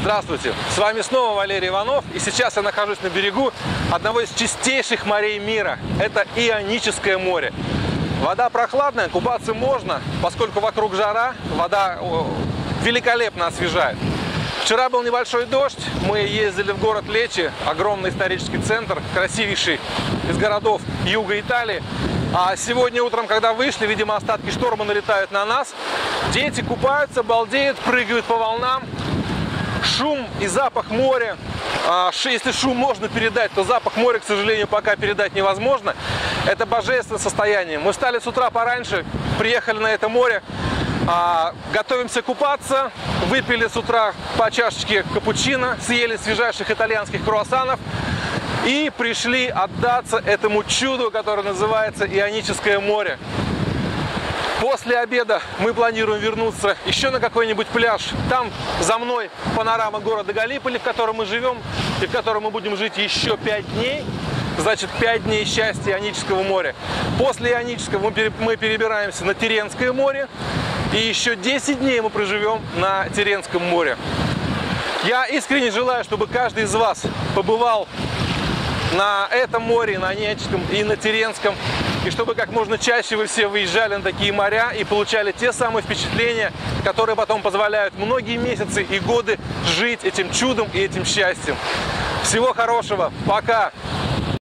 Здравствуйте! С вами снова Валерий Иванов, и сейчас я нахожусь на берегу одного из чистейших морей мира. Это Ионическое море. Вода прохладная, купаться можно, поскольку вокруг жара, вода великолепно освежает. Вчера был небольшой дождь, мы ездили в город Лечи, огромный исторический центр, красивейший из городов юга Италии. А сегодня утром, когда вышли, видимо, остатки шторма налетают на нас. Дети купаются, балдеют, прыгают по волнам шум и запах моря. А, если шум можно передать, то запах моря, к сожалению, пока передать невозможно. Это божественное состояние. Мы встали с утра пораньше, приехали на это море, а, готовимся купаться, выпили с утра по чашечке капучино, съели свежайших итальянских круассанов и пришли отдаться этому чуду, которое называется Ионическое море. После обеда мы планируем вернуться еще на какой-нибудь пляж. Там за мной панорама города Галиполи, в котором мы живем и в котором мы будем жить еще 5 дней. Значит, 5 дней счастья Ионического моря. После Ионического мы перебираемся на Теренское море. И еще 10 дней мы проживем на Теренском море. Я искренне желаю, чтобы каждый из вас побывал на этом море, на Неческом и на Теренском. И чтобы как можно чаще вы все выезжали на такие моря и получали те самые впечатления, которые потом позволяют многие месяцы и годы жить этим чудом и этим счастьем. Всего хорошего. Пока!